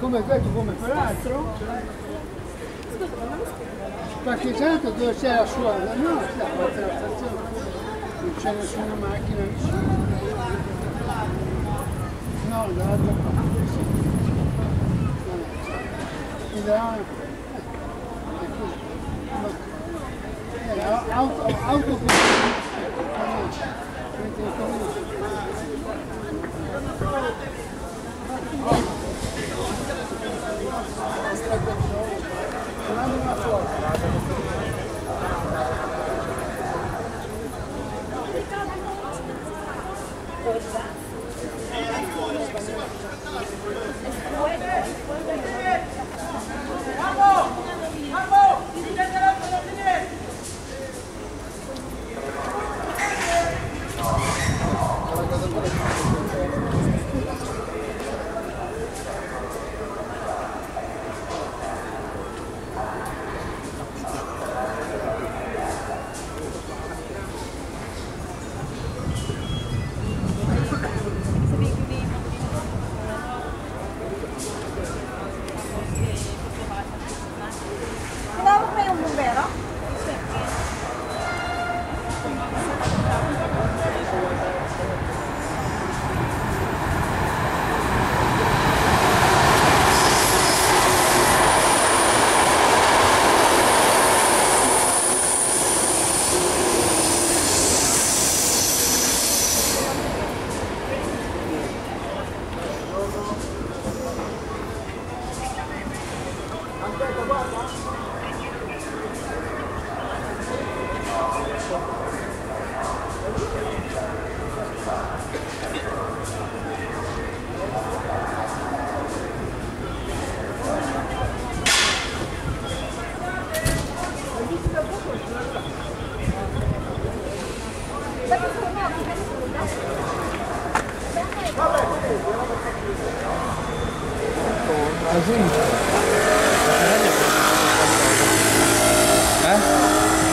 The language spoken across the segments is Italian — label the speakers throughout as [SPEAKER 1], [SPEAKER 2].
[SPEAKER 1] Come questo, come quell'altro. Parcheggiato dove c'è la sua, no, parte della stazione, non c'è nessuna macchina vicino. No, dall'altra parte, sì. Era auto, auto
[SPEAKER 2] Tinawag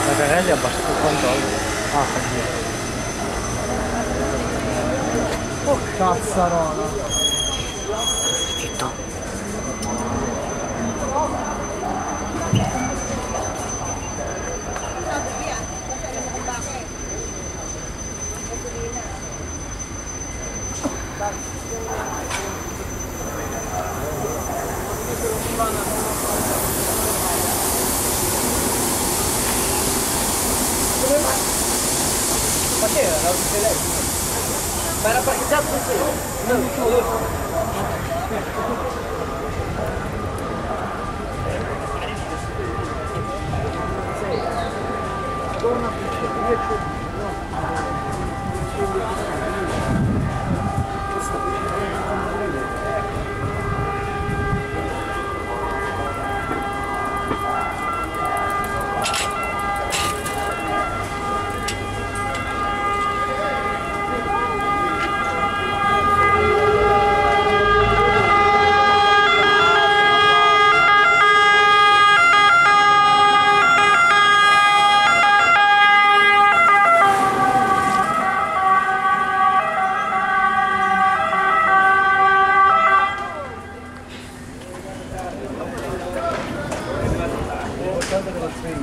[SPEAKER 3] La carreglia è abbastanza il controllo. Ah, così. Oh cazzarola. Para
[SPEAKER 2] para que já Não, que horror.
[SPEAKER 3] Torna più, più, più, più.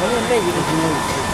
[SPEAKER 4] Bueno, el rey, el señor.